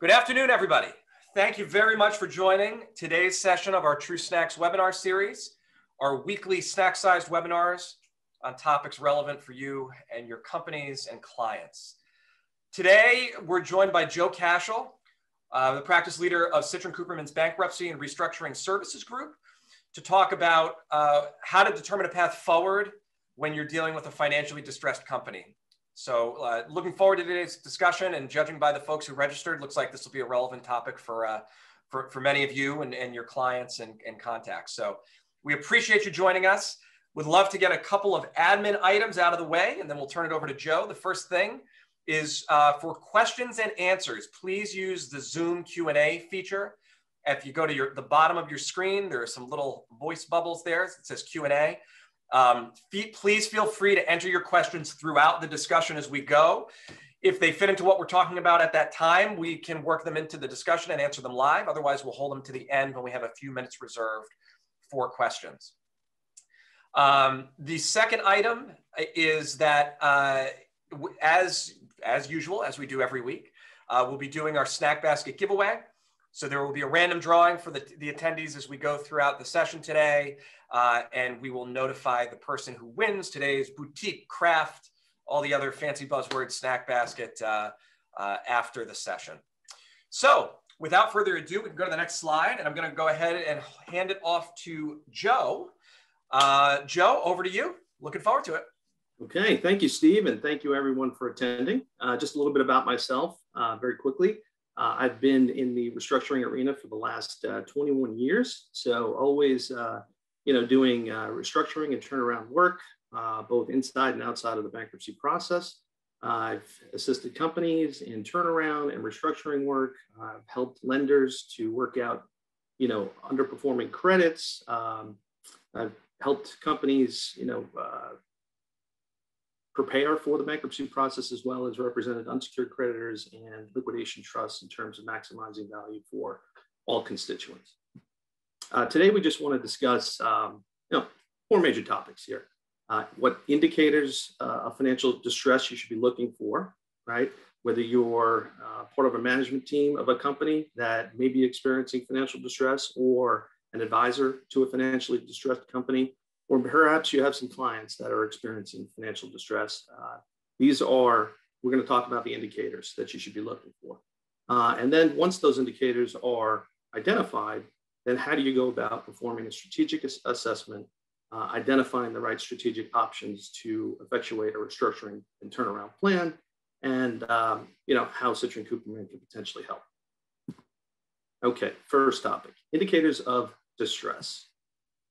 Good afternoon, everybody. Thank you very much for joining today's session of our TRU Snacks webinar series, our weekly snack-sized webinars on topics relevant for you and your companies and clients. Today, we're joined by Joe Cashel, uh, the practice leader of Citrin Cooperman's Bankruptcy and Restructuring Services Group, to talk about uh, how to determine a path forward when you're dealing with a financially distressed company. So uh, looking forward to today's discussion and judging by the folks who registered, looks like this will be a relevant topic for, uh, for, for many of you and, and your clients and, and contacts. So we appreciate you joining us. Would love to get a couple of admin items out of the way and then we'll turn it over to Joe. The first thing is uh, for questions and answers, please use the Zoom Q&A feature. If you go to your, the bottom of your screen, there are some little voice bubbles there. It says Q&A. Um, please feel free to enter your questions throughout the discussion as we go. If they fit into what we're talking about at that time, we can work them into the discussion and answer them live. Otherwise, we'll hold them to the end when we have a few minutes reserved for questions. Um, the second item is that uh, as, as usual, as we do every week, uh, we'll be doing our snack basket giveaway. So there will be a random drawing for the, the attendees as we go throughout the session today. Uh, and we will notify the person who wins today's boutique craft, all the other fancy buzzwords snack basket uh, uh, after the session. So without further ado, we can go to the next slide and I'm gonna go ahead and hand it off to Joe. Uh, Joe, over to you. Looking forward to it. Okay, thank you, Steve, and thank you everyone for attending. Uh, just a little bit about myself, very quickly. I've been in the restructuring arena for the last uh, 21 years, so always, you know, doing uh, restructuring and turnaround work, uh, both inside and outside of the bankruptcy process. I've assisted companies in turnaround and restructuring work. I've helped lenders to work out, you know, underperforming credits. Um, I've helped companies, you know, uh, prepare for the bankruptcy process as well as represented unsecured creditors and liquidation trusts in terms of maximizing value for all constituents. Uh, today, we just want to discuss um, you know, four major topics here. Uh, what indicators uh, of financial distress you should be looking for, right? Whether you're uh, part of a management team of a company that may be experiencing financial distress or an advisor to a financially distressed company, or perhaps you have some clients that are experiencing financial distress. Uh, these are, we're going to talk about the indicators that you should be looking for. Uh, and then once those indicators are identified, then how do you go about performing a strategic ass assessment, uh, identifying the right strategic options to effectuate a restructuring and turnaround plan, and um, you know how Citrin Cooperman can potentially help. Okay, first topic, indicators of distress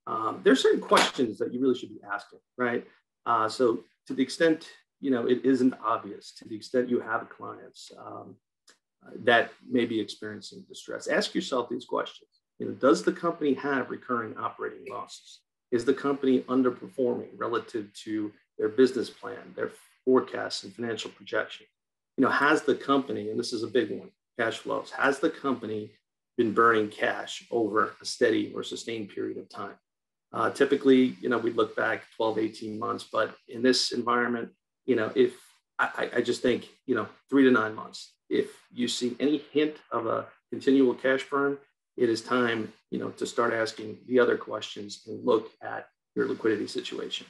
um, there's certain questions that you really should be asking, right? Uh, so to the extent, you know, it isn't obvious, to the extent you have clients um, that may be experiencing distress, ask yourself these questions. You know, does the company have recurring operating losses? Is the company underperforming relative to their business plan, their forecasts and financial projection? You know, has the company, and this is a big one, cash flows, has the company been burning cash over a steady or sustained period of time? Uh, typically, you know, we look back 12, 18 months, but in this environment, you know, if I, I just think, you know, three to nine months, if you see any hint of a continual cash burn, it is time, you know, to start asking the other questions and look at your liquidity situation.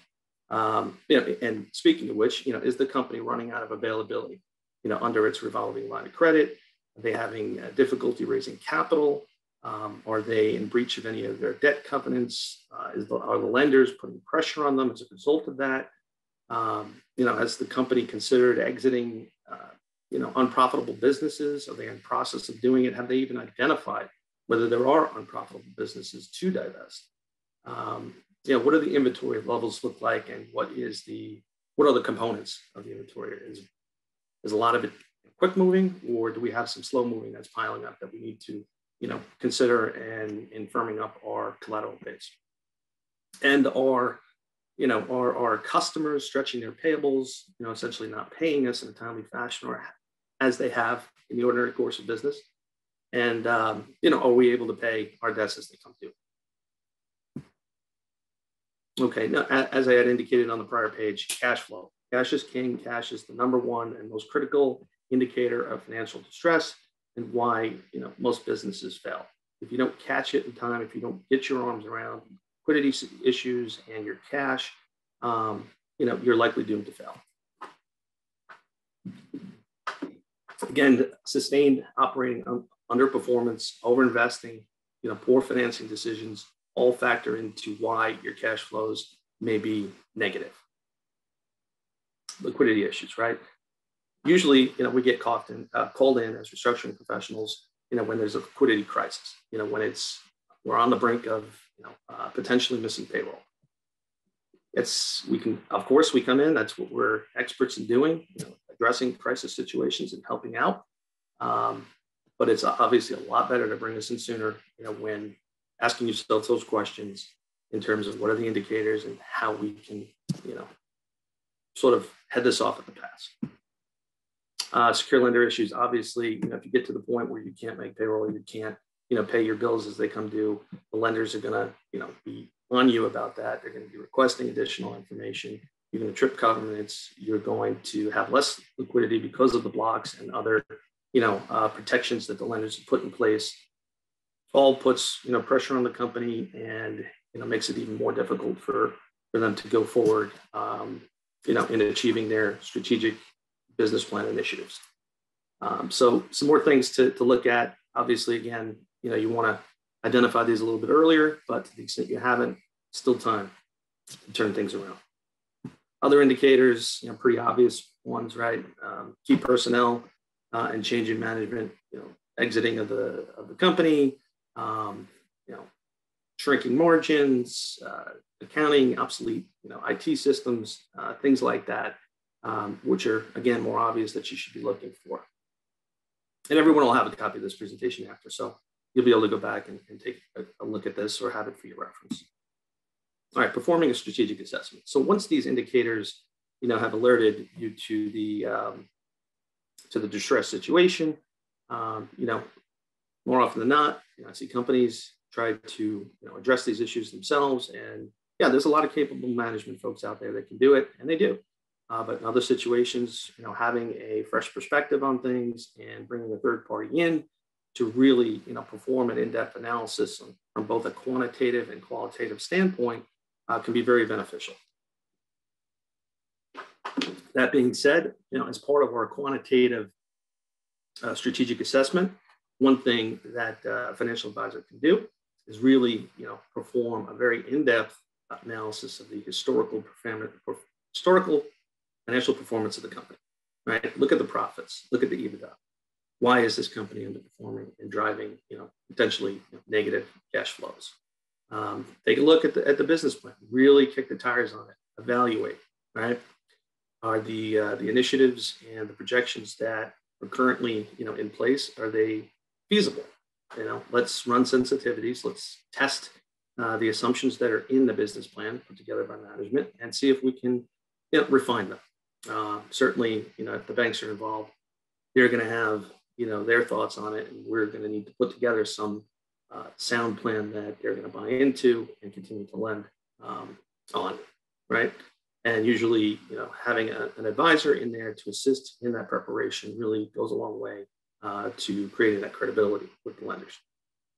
Um, you know, and speaking of which, you know, is the company running out of availability, you know, under its revolving line of credit? Are they having uh, difficulty raising capital? Um, are they in breach of any of their debt covenants? Uh, the, are the lenders putting pressure on them as a result of that? Um, you know, has the company considered exiting, uh, you know, unprofitable businesses? Are they in process of doing it? Have they even identified whether there are unprofitable businesses to divest? Um, you know, what do the inventory levels look like, and what is the what are the components of the inventory? Is is a lot of it quick moving, or do we have some slow moving that's piling up that we need to you know, consider and in firming up our collateral base. And are you know, our, our customers stretching their payables, you know, essentially not paying us in a timely fashion or as they have in the ordinary course of business. And, um, you know, are we able to pay our debts as they come due? Okay, now, as I had indicated on the prior page, cash flow. Cash is king. Cash is the number one and most critical indicator of financial distress. and why you know most businesses fail. If you don't catch it in time, if you don't get your arms around liquidity issues and your cash, um, you know you're likely doomed to fail. Again, sustained operating underperformance, overinvesting, you know, poor financing decisions all factor into why your cash flows may be negative. Liquidity issues, right? Usually, you know, we get called in, uh, called in as restructuring professionals, you know, when there's a liquidity crisis, you know, when it's we're on the brink of, you know, uh, potentially missing payroll. It's we can, of course, we come in. That's what we're experts in doing, you know, addressing crisis situations and helping out. Um, but it's obviously a lot better to bring us in sooner, you know, when asking yourself those questions in terms of what are the indicators and how we can, you know, sort of head this off at the pass. Uh, secure lender issues, obviously, you know, if you get to the point where you can't make payroll, you can't, you know, pay your bills as they come due, the lenders are going to, you know, be on you about that. They're going to be requesting additional information. Going to trip covenants. You're going to have less liquidity because of the blocks and other, you know, uh, protections that the lenders have put in place. All puts, you know, pressure on the company and, you know, makes it even more difficult for, for them to go forward, um, you know, in achieving their strategic business plan initiatives. Um, so some more things to, to look at. Obviously, again, you know, you want to identify these a little bit earlier, but to the extent you haven't, still time to turn things around. Other indicators, you know, pretty obvious ones, right? Um, key personnel uh, and change in management, you know, exiting of the of the company, um, you know, shrinking margins, uh, accounting, obsolete, you know, IT systems, uh, things like that um, which are, again, more obvious that you should be looking for. And everyone will have a copy of this presentation after, so you'll be able to go back and, and take a, a look at this or have it for your reference. All right, performing a strategic assessment. So once these indicators, you know, have alerted you to the um, to the distress situation, um, you know, more often than not, you know, I see companies try to you know address these issues themselves, and yeah, there's a lot of capable management folks out there that can do it, and they do. Uh, but in other situations, you know, having a fresh perspective on things and bringing a third party in to really, you know, perform an in-depth analysis on, from both a quantitative and qualitative standpoint uh, can be very beneficial. That being said, you know, as part of our quantitative uh, strategic assessment, one thing that uh, a financial advisor can do is really, you know, perform a very in-depth analysis of the historical historical financial performance of the company, right? Look at the profits, look at the EBITDA. Why is this company underperforming and driving, you know, potentially negative cash flows? Um, take a look at the, at the business plan, really kick the tires on it, evaluate, right? Are the, uh, the initiatives and the projections that are currently, you know, in place, are they feasible? You know, let's run sensitivities, let's test uh, the assumptions that are in the business plan put together by management and see if we can you know, refine them. Uh, certainly, you know, if the banks are involved, they're going to have, you know, their thoughts on it, and we're going to need to put together some uh, sound plan that they're going to buy into and continue to lend um, on, right? And usually, you know, having a, an advisor in there to assist in that preparation really goes a long way uh, to creating that credibility with the lenders.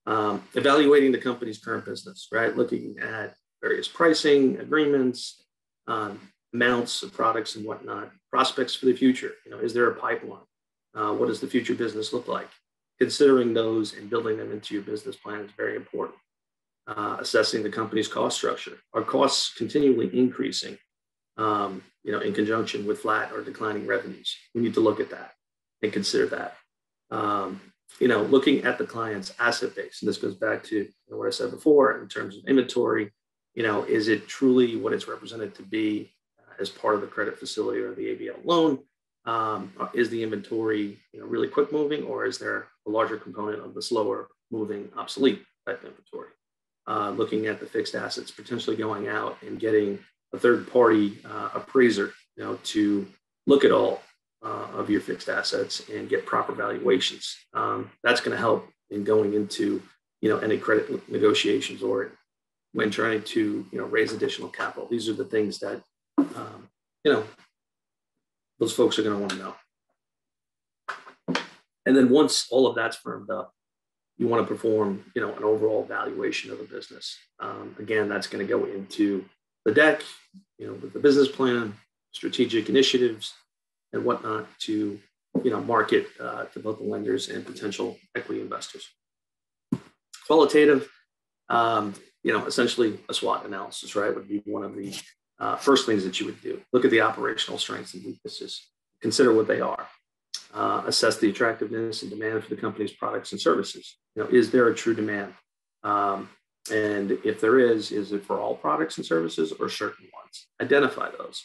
Um, evaluating the company's current business, right? Looking at various pricing agreements, um, amounts of products and whatnot, prospects for the future. You know, is there a pipeline? Uh, what does the future business look like? Considering those and building them into your business plan is very important. Uh, assessing the company's cost structure. Are costs continually increasing? Um, you know, in conjunction with flat or declining revenues, we need to look at that and consider that. Um, you know, looking at the client's asset base, and this goes back to what I said before in terms of inventory. You know, is it truly what it's represented to be? as part of the credit facility or the ABL loan? Um, is the inventory you know, really quick moving or is there a larger component of the slower moving obsolete type inventory? Uh, looking at the fixed assets, potentially going out and getting a third party uh, appraiser you know, to look at all uh, of your fixed assets and get proper valuations. Um, that's going to help in going into you know, any credit negotiations or when trying to you know, raise additional capital. These are the things that um, you know, those folks are going to want to know. And then once all of that's firmed up, you want to perform, you know, an overall valuation of a business. Um, again, that's going to go into the deck, you know, with the business plan, strategic initiatives, and whatnot to, you know, market uh, to both the lenders and potential equity investors. Qualitative, um, you know, essentially a SWOT analysis, right, would be one of the uh, first things that you would do. Look at the operational strengths and weaknesses, consider what they are, uh, assess the attractiveness and demand for the company's products and services. You know, is there a true demand? Um, and if there is, is it for all products and services or certain ones? Identify those.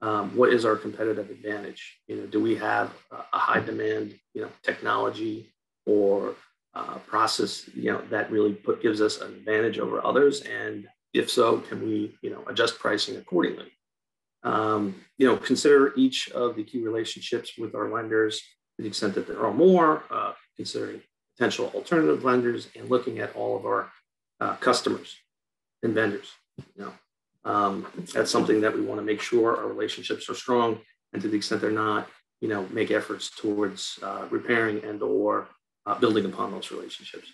Um, what is our competitive advantage? You know, do we have a high demand, you know, technology or uh, process, you know, that really put, gives us an advantage over others? And if so, can we, you know, adjust pricing accordingly? Um, you know, consider each of the key relationships with our lenders to the extent that there are more, uh, considering potential alternative lenders and looking at all of our uh, customers and vendors. You know, um, that's something that we want to make sure our relationships are strong, and to the extent they're not, you know, make efforts towards uh, repairing and or uh, building upon those relationships.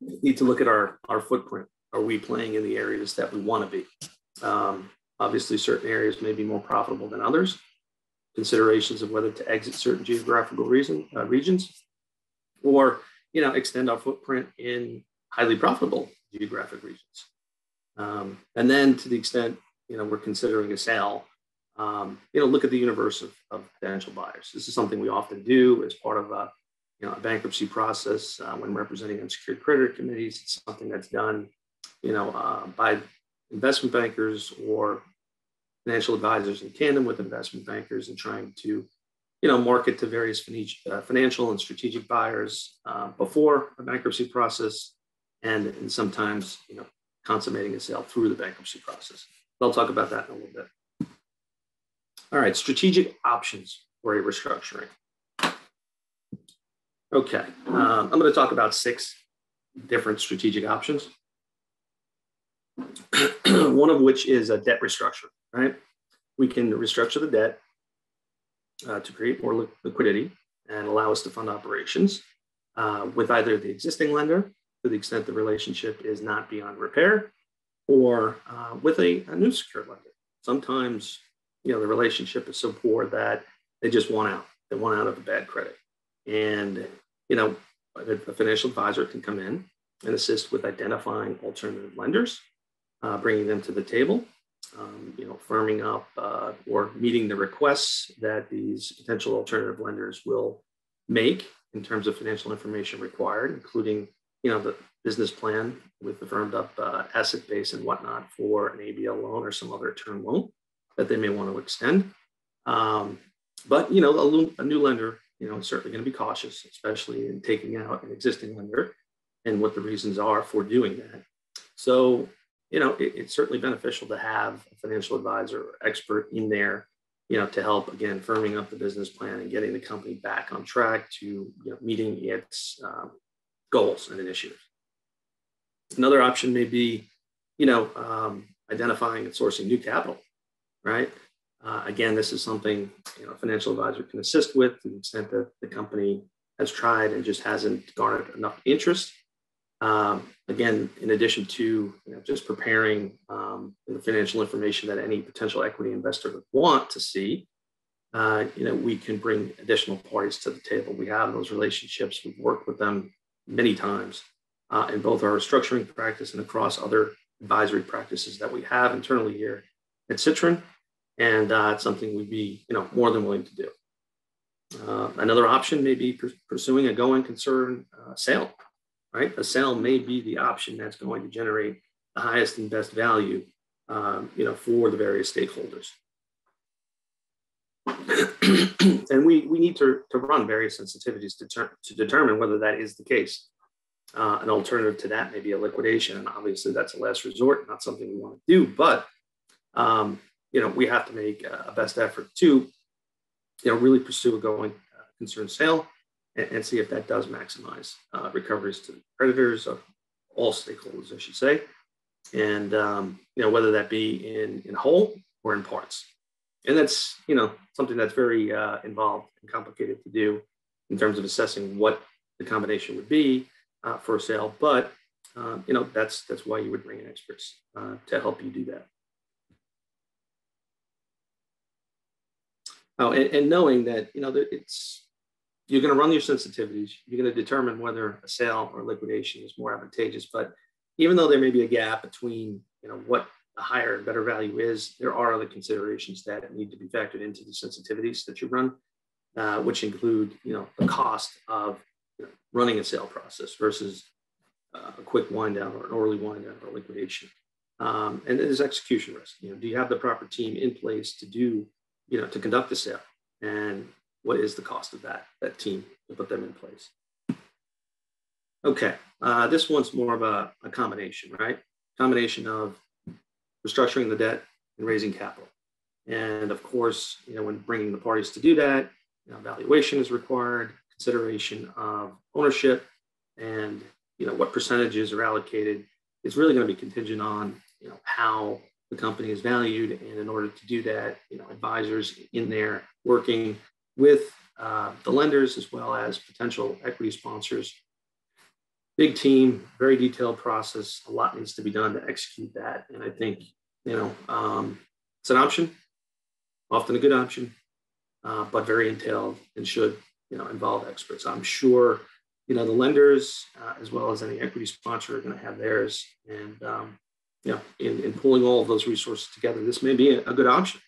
We need to look at our our footprint. Are we playing in the areas that we want to be? Um, obviously, certain areas may be more profitable than others. Considerations of whether to exit certain geographical reason, uh, regions, or you know extend our footprint in highly profitable geographic regions. Um, and then to the extent, you know, we're considering a sale, um, you know, look at the universe of, of, potential buyers. This is something we often do as part of a, you know, a bankruptcy process uh, when representing unsecured creditor committees. It's something that's done, you know, uh, by investment bankers or financial advisors in tandem with investment bankers and trying to, you know, market to various uh, financial and strategic buyers uh, before a bankruptcy process and, and sometimes you know consummating a sale through the bankruptcy process. I'll talk about that in a little bit. All right, strategic options for a restructuring. Okay, um, I'm going to talk about six different strategic options. One of which is a debt restructure, right? We can restructure the debt uh, to create more li liquidity and allow us to fund operations uh, with either the existing lender to the extent the relationship is not beyond repair, or uh, with a, a new secured lender. Sometimes, you know, the relationship is so poor that they just want out. They want out of a bad credit. And, you know, a, a financial advisor can come in and assist with identifying alternative lenders, uh, bringing them to the table, um, you know, firming up uh, or meeting the requests that these potential alternative lenders will make in terms of financial information required, including you know, the business plan with the firmed up uh, asset base and whatnot for an ABL loan or some other term loan that they may want to extend. Um, but, you know, a, a new lender, you know, is certainly going to be cautious, especially in taking out an existing lender and what the reasons are for doing that. So, you know, it, it's certainly beneficial to have a financial advisor or expert in there, you know, to help again firming up the business plan and getting the company back on track to you know, meeting its uh, goals and initiatives. Another option may be, you know, um, identifying and sourcing new capital, right? Uh, again, this is something you know a financial advisor can assist with to the extent that the company has tried and just hasn't garnered enough interest. Um, again, in addition to you know, just preparing um, the financial information that any potential equity investor would want to see, uh, you know, we can bring additional parties to the table. We have those relationships. We've worked with them many times uh, in both our restructuring practice and across other advisory practices that we have internally here at Citrin. And uh, it's something we'd be you know, more than willing to do. Uh, another option may be pursuing a going concern uh, sale, right? A sale may be the option that's going to generate the highest and best value um, you know, for the various stakeholders. and we, we need to, to run various sensitivities to, ter- to determine whether that is the case. Uh, an alternative to that may be a liquidation. And obviously, that's a last resort, not something we want to do. But, um, you know, we have to make a best effort to, you know, really pursue a going uh, concern sale and, and, see if that does maximize uh, recoveries to creditors of all stakeholders, I should say. And, um, you know, whether that be in, in whole or in parts and that's you know something that's very uh, involved and complicated to do in terms of assessing what the combination would be uh, for a sale. But um, you know that's that's why you would bring in experts uh, to help you do that. Oh, and, and knowing that you know that it's you're going to run your sensitivities. You're going to determine whether a sale or liquidation is more advantageous. But even though there may be a gap between you know what a higher and better value is, there are other considerations that need to be factored into the sensitivities that you run, uh, which include you know the cost of you know, running a sale process versus uh, a quick wind down or an early wind down or liquidation. Um, and there's execution risk. You know, do you have the proper team in place to do, you know, to conduct the sale? And what is the cost of that that team to put them in place? Okay, uh, this one's more of a, a combination, right? Combination of restructuring the debt and raising capital. And of course, you know, when bringing the parties to do that, you know, valuation is required, consideration of ownership, and you know what percentages are allocated is really going to be contingent on you know how the company is valued, and in order to do that, you know, advisors in there working with uh, the lenders as well as potential equity sponsors. Big team, very detailed process. A lot needs to be done to execute that, and I think you know um, it's an option, often a good option, uh, but very entailed and should you know involve experts. I'm sure you know the lenders uh, as well as any equity sponsor are going to have theirs, and um, you know in, in pulling all of those resources together, this may be a, good option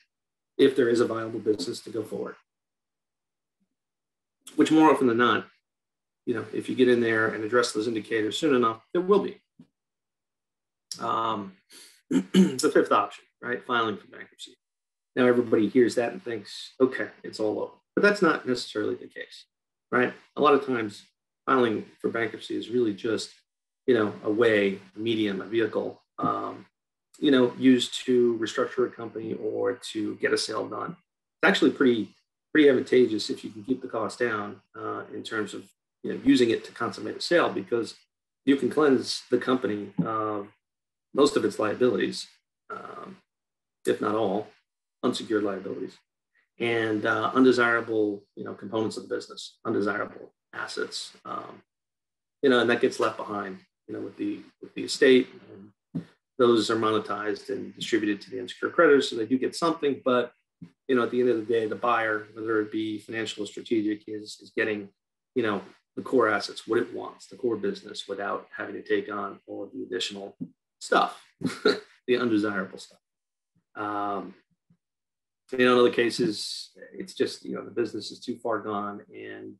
if there is a viable business to go forward which more often than not, you know, if you get in there and address those indicators soon enough, there will be. Um, the fifth option, right? Filing for bankruptcy. Now everybody hears that and thinks, okay, it's all over. But that's not necessarily the case, right? A lot of times filing for bankruptcy is really just, you know, a way, a medium, a vehicle, um, you know, used to restructure a company or to get a sale done. It's actually pretty pretty advantageous if you can keep the cost down uh, in terms of you know, using it to consummate a sale because you can cleanse the company most of its liabilities, um, if not all, unsecured liabilities, and uh, undesirable you know components of the business, undesirable assets. Um, you know, and that gets left behind. You know, with the with the estate, those are monetized and distributed to the unsecured creditors, so they do get something, but you know, at the end of the day, the buyer, whether it be financial or strategic, is is getting, you know, the core assets, what it wants, the core business, without having to take on all of the additional stuff, the undesirable stuff. Um, you know, in other cases, it's just you know the business is too far gone, and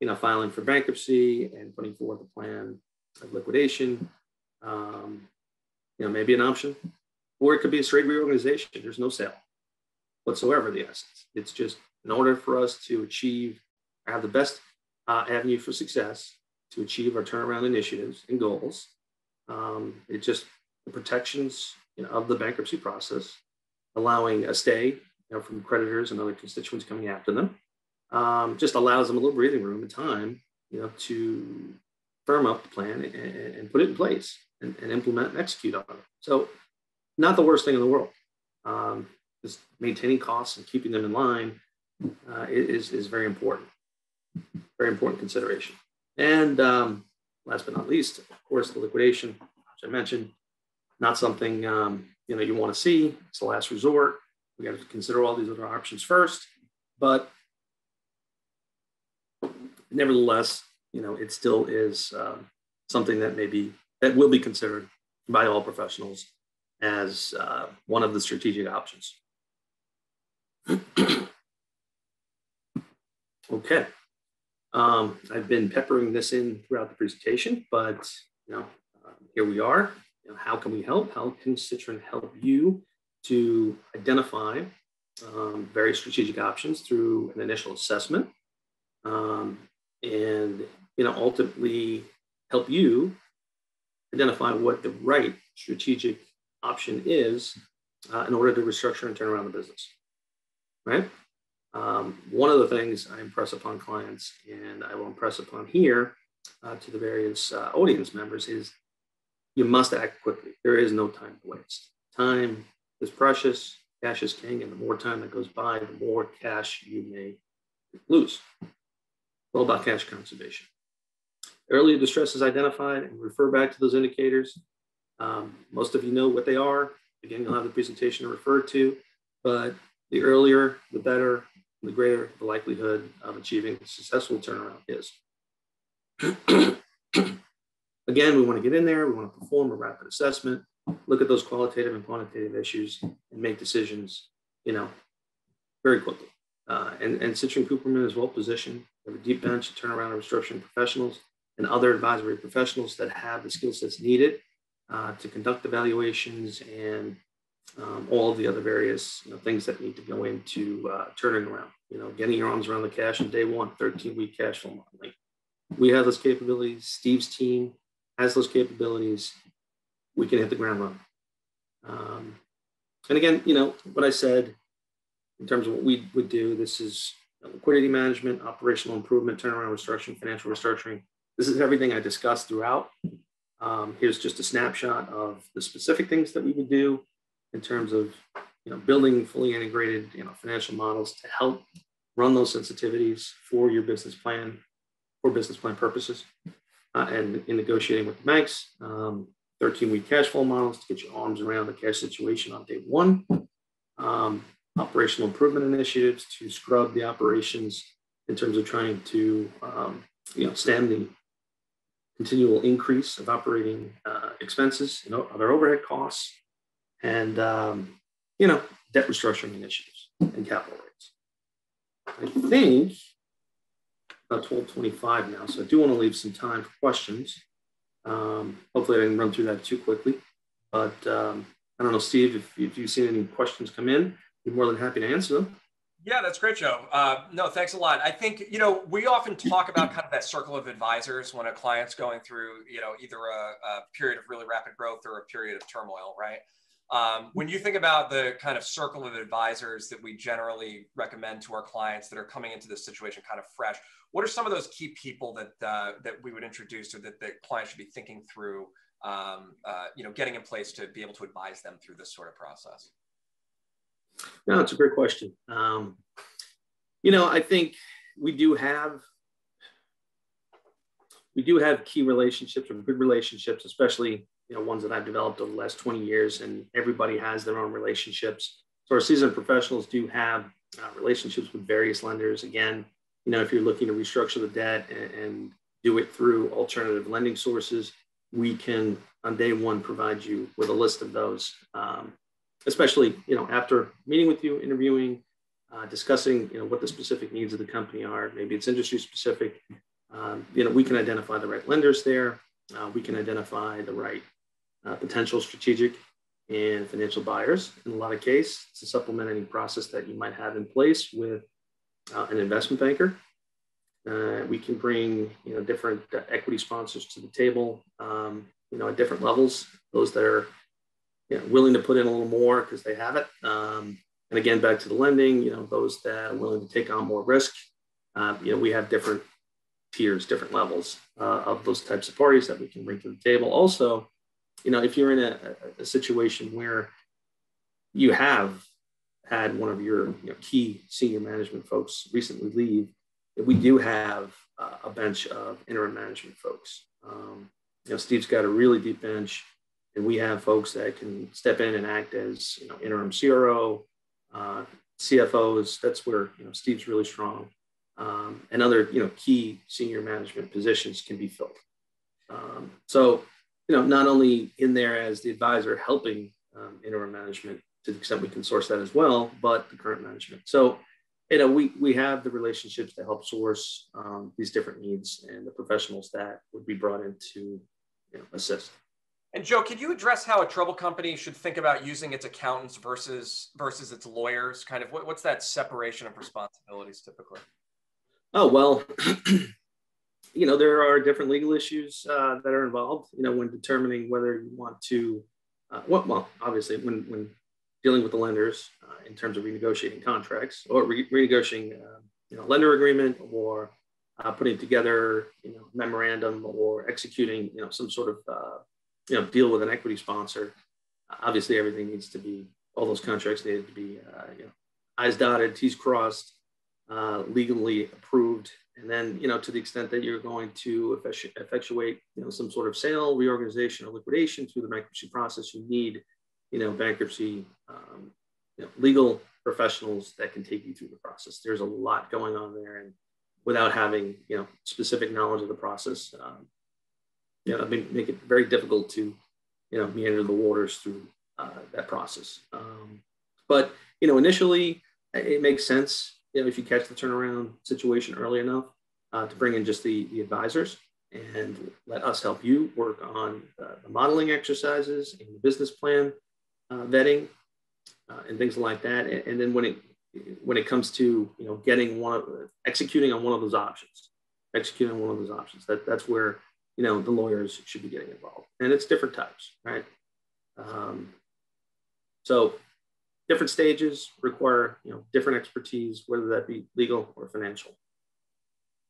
you know, filing for bankruptcy and putting forth a plan of liquidation, um, you know, maybe an option, or it could be a straight reorganization. There's no sale whatsoever the assets. It's just in order for us to achieve, have the best uh, avenue for success, to achieve our turnaround initiatives and goals. Um, it just the protections you know, of the bankruptcy process, allowing a stay you know, from creditors and other constituents coming after them, um, just allows them a little breathing room and time, you know, to firm up the plan and, and put it in place and, and, implement and execute on it. So, not the worst thing in the world. Um, just maintaining costs and keeping them in line uh, is, is very important, very important consideration. And um, last but not least, of course, the liquidation, which I mentioned, not something um, you know you want to see. It's the last resort. We got to consider all these other options first, but nevertheless, you know, it still is um, something that maybe that will be considered by all professionals as uh, one of the strategic options. okay. Um, I've been peppering this in throughout the presentation, but you know, uh, here we are. You know, how can we help? How can Citrin help you to identify um, very strategic options through an initial assessment, um, and you know, ultimately help you identify what the right strategic option is uh, in order to restructure and turn around the business right? Um, one of the things I impress upon clients, and I will impress upon here uh, to the various uh, audience members, is you must act quickly. There is no time to waste. Time is precious, cash is king, and the more time that goes by, the more cash you may lose. all about cash conservation. Earlier distress is identified and refer back to those indicators. Um, most of you know what they are. Again, you'll have the presentation to refer to, but the earlier, the better, the greater the likelihood of achieving a successful turnaround is. Again, we want to get in there, we want to perform a rapid assessment, look at those qualitative and quantitative issues, and make decisions, you know, very quickly. Uh, and, and Citrin Cooperman is well positioned. We have a deep bench of turnaround and restructuring professionals and other advisory professionals that have the skill sets needed uh, to conduct evaluations and um, all of the other various you know, things that need to go into uh, turning around. You know, getting your arms around the cash on day one, 13 week cash flow modeling. We have those capabilities. Steve's team has those capabilities. We can hit the ground running. Um, and again, you know, what I said in terms of what we would do, this is liquidity management, operational improvement, turnaround restructuring, financial restructuring. This is everything I discussed throughout. Um, here's just a snapshot of the specific things that we would do in terms of you know, building fully integrated you know, financial models to help run those sensitivities for your business plan, for business plan purposes, uh, and in negotiating with the banks. Um, 13 week cash flow models to get your arms around the cash situation on day one. Um, operational improvement initiatives to scrub the operations in terms of trying to um, you know, stem the continual increase of operating uh, expenses, and other overhead costs, and um, you know, debt restructuring initiatives and capital rates. I think about 1225 now, so I do want to leave some time for questions. Um, hopefully I didn't run through that too quickly, but um, I don't know, Steve, if, if you've seen any questions come in, be more than happy to answer them. Yeah, that's great, Joe. Uh, no, thanks a lot. I think, you know, we often talk about kind of that circle of advisors when a client's going through, you know, either a, a period of really rapid growth or a period of turmoil, right? Um, when you think about the kind of circle of advisors that we generally recommend to our clients that are coming into this situation kind of fresh, what are some of those key people that uh, that we would introduce or that the client should be thinking through, um, uh, you know, getting in place to be able to advise them through this sort of process? No, it's a great question. Um, you know, I think we do have we do have key relationships or good relationships, especially you know ones that I've developed over the last 20 years, and everybody has their own relationships. So our seasoned professionals do have uh, relationships with various lenders. Again, you know, if you're looking to restructure the debt and, and do it through alternative lending sources, we can on day one provide you with a list of those. Um, especially you know after meeting with you, interviewing, uh, discussing you know what the specific needs of the company are. Maybe it's industry specific. Um, you know we can identify the right lenders there. Uh, we can identify the right uh, potential strategic and financial buyers. In a lot of cases, to supplement any process that you might have in place with uh, an investment banker. Uh, we can bring you know different uh, equity sponsors to the table. Um, you know at different levels. Those that are you know, willing to put in a little more because they have it. Um, and again, back to the lending, you know, those that are willing to take on more risk. Uh, you know, we have different tiers, different levels uh, of those types of parties that we can bring to the table. Also, you know, if you're in a, a situation where you have had one of your you know, key senior management folks recently leave, we do have uh, a bench of interim management folks. Um, you know, Steve's got a really deep bench and we have folks that can step in and act as you know interim CRO, uh, CFOs. That's where you know Steve's really strong, um, and other you know key senior management positions can be filled. Um, so you know not only in there as the advisor helping um, interim management to the extent we can source that as well, but the current management. So you know we we have the relationships to help source um, these different needs and the professionals that would be brought in to you know, assist. And Joe, can you address how a trouble company should think about using its accountants versus versus its lawyers? Kind of what, what's that separation of responsibilities typically? Oh well, you know there are different legal issues uh, that are involved. You know when determining whether you want to, uh, well, well, obviously when when dealing with the lenders uh, in terms of renegotiating contracts or re- renegotiating, uh, you know, lender agreement or uh, putting together, you know, memorandum or executing, you know, some sort of uh, you know deal with an equity sponsor, obviously everything needs to be all those contracts needed to be uh, you know i's dotted, t's crossed, uh, legally approved. And then, you know, to the extent that you're going to effectuate, you know, some sort of sale, reorganization, or liquidation through the bankruptcy process, you need, you know, bankruptcy, um, you know, legal professionals that can take you through the process. There's a lot going on there, and without having, you know, specific knowledge of the process, um, you know, make it very difficult to, you know, meander the waters through uh, that process. Um, but you know, initially, it makes sense you know, if you catch the turnaround situation early enough uh, to bring in just the, the advisors and let us help you work on uh, the modeling exercises and the business plan vetting uh, and things like that. And, and, then when it when it comes to you know getting one of, executing on one of those options, executing on one of those options, that that's where you know the lawyers should be getting involved. And it's different types, right? Um, so different stages require you know different expertise, whether that be legal or financial.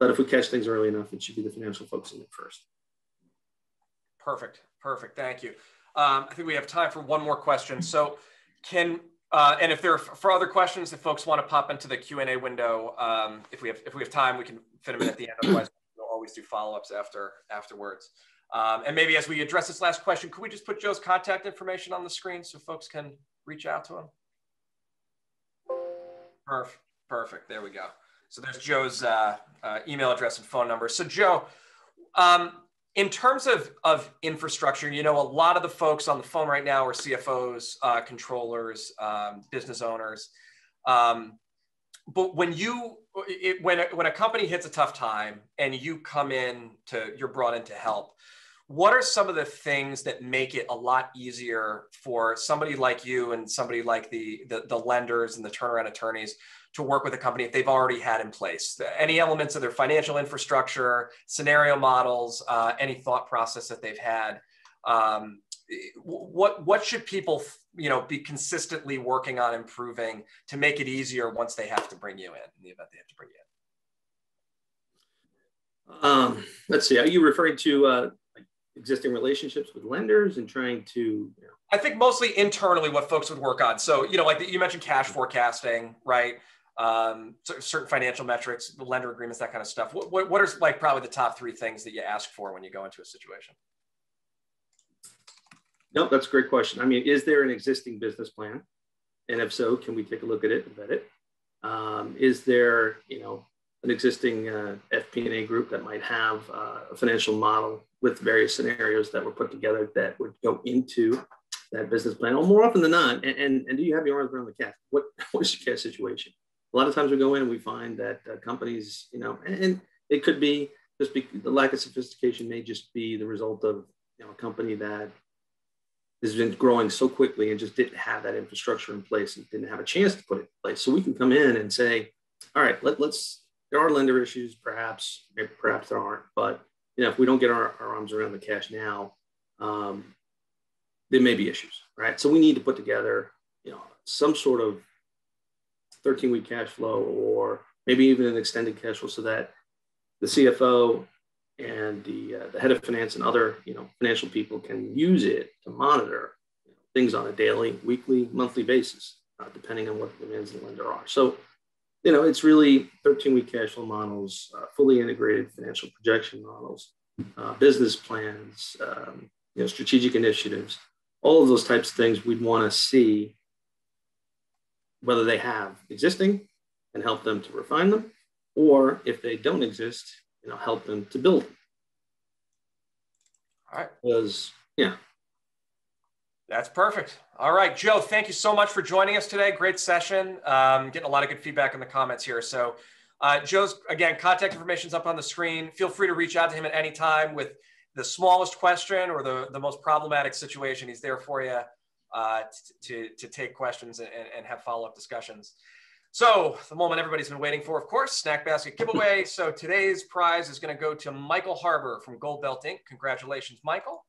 But if we catch things early enough, it should be the financial folks in it first. Perfect, perfect. Thank you. Um, I think we have time for one more question. So, can uh, and if there are for other questions, if folks want to pop into the Q and A window, um, if we have if we have time, we can fit them in at the end. Otherwise, we'll always do follow ups after afterwards. Um, and maybe as we address this last question, could we just put Joe's contact information on the screen so folks can reach out to him? Perfect. Perfect. There we go. So there's Joe's uh, uh, email address and phone number. So Joe, um, in terms of, of infrastructure, you know, a lot of the folks on the phone right now are CFOs, uh, controllers, um, business owners. Um, but when you, it, when, when a company hits a tough time and you come in to, you're brought in to help, what are some of the things that make it a lot easier for somebody like you and somebody like the, the, the lenders and the turnaround attorneys to work with a company if they've already had in place? Any elements of their financial infrastructure scenario models uh, any thought process that they've had um, what what should people you know be consistently working on improving to make it easier once they have to bring you in in the event they have to bring you in? Um, let's see. Are you referring to uh, existing relationships with lenders and trying to you know. i think mostly internally what folks would work on. So you know like you mentioned cash forecasting right? Um, certain financial metrics lender agreements that kind of stuff. What, what, what are like probably the top three things that you ask for when you go into a situation? No that's a great question. I mean is there an existing business plan? And if so can we take a look at it and vet it? Um, is there you know an existing uh, FP&A group that might have uh, a financial model with various scenarios that were put together that would go into that business plan. Or more often than not, and, and, and do you have your arms around the cash? What, what is your cash situation? A lot of times we go in and we find that uh, companies, you know, and, and, it could be just be, the lack of sophistication may just be the result of you know, a company that has been growing so quickly and just didn't have that infrastructure in place and didn't have a chance to put it in place. So we can come in and say, all right, let, let's there are lender issues, perhaps, maybe perhaps there aren't, but you know, if we don't get our, our arms around the cash now, um, there may be issues, right? So we need to put together, you know, some sort of 13 week cash flow or maybe even an extended cash flow so that the CFO and the, uh, the head of finance and other, you know, financial people can use it to monitor you know, things on a daily, weekly, monthly basis, uh, depending on what the demands of the lender are. So you know, it's really 13 week cash flow models, uh, fully integrated financial projection models, uh, business plans, um, you know, strategic initiatives, all of those types of things we'd want to see whether they have existing and help them to refine them, or if they don't exist, you know, help them to build them. All right. Because, yeah, that's perfect. All right, Joe, thank you so much for joining us today. Great session. Um, getting a lot of good feedback in the comments here. So, uh, Joe's, again, contact information is up on the screen. Feel free to reach out to him at any time with the smallest question or the, the most problematic situation. He's there for you uh, to, to take questions and, and have follow up discussions. So, the moment everybody's been waiting for, of course, Snack Basket giveaway. so, today's prize is going to go to Michael Harbor from Gold Belt Inc. Congratulations, Michael.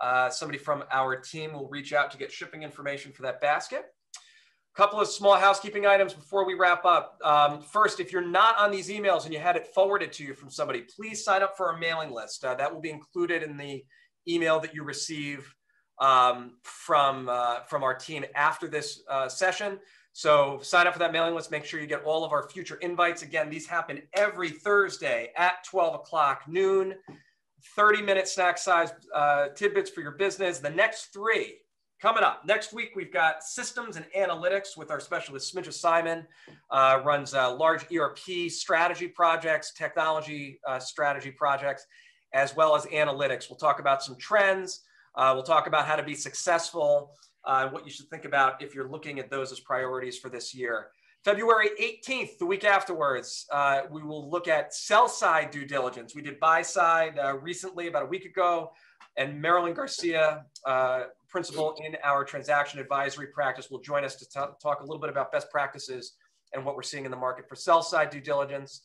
Uh, somebody from our team will reach out to get shipping information for that basket. A couple of small housekeeping items before we wrap up. Um, first, if you're not on these emails and you had it forwarded to you from somebody, please sign up for our mailing list. Uh, that will be included in the email that you receive um, from, uh, from our team after this uh, session. So sign up for that mailing list. Make sure you get all of our future invites. Again, these happen every Thursday at 12 o'clock noon. 30 minute snack size uh, tidbits for your business. The next three coming up next week, we've got systems and analytics with our specialist Smidge Simon. Uh, runs uh, large ERP strategy projects, technology uh, strategy projects, as well as analytics. We'll talk about some trends. Uh, we'll talk about how to be successful uh, what you should think about if you're looking at those as priorities for this year. February 18th, the week afterwards, uh, we will look at sell side due diligence. We did buy side uh, recently, about a week ago, and Marilyn Garcia, uh, principal in our transaction advisory practice, will join us to talk a little bit about best practices and what we're seeing in the market for sell side due diligence.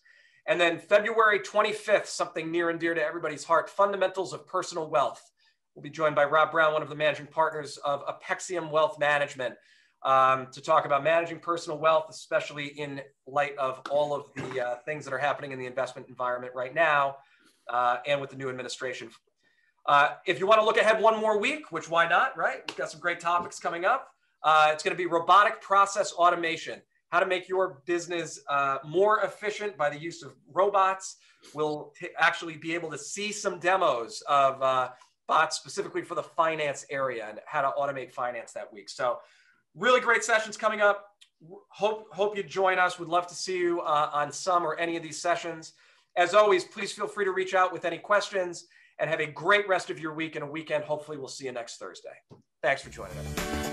And then February 25th, something near and dear to everybody's heart fundamentals of personal wealth. We'll be joined by Rob Brown, one of the managing partners of Apexium Wealth Management um, to talk about managing personal wealth, especially in light of all of the uh, things that are happening in the investment environment right now uh, and with the new administration. Uh, if you want to look ahead one more week, which why not, right? We've got some great topics coming up. Uh, it's going to be robotic process automation, how to make your business uh, more efficient by the use of robots. We'll actually be able to see some demos of uh, bots specifically for the finance area and how to automate finance that week. So really great sessions coming up. Hope, hope you join us. We'd love to see you uh, on some or any of these sessions. As always, please feel free to reach out with any questions and have a great rest of your week and a weekend. Hopefully, we'll see you next Thursday. Thanks for joining us.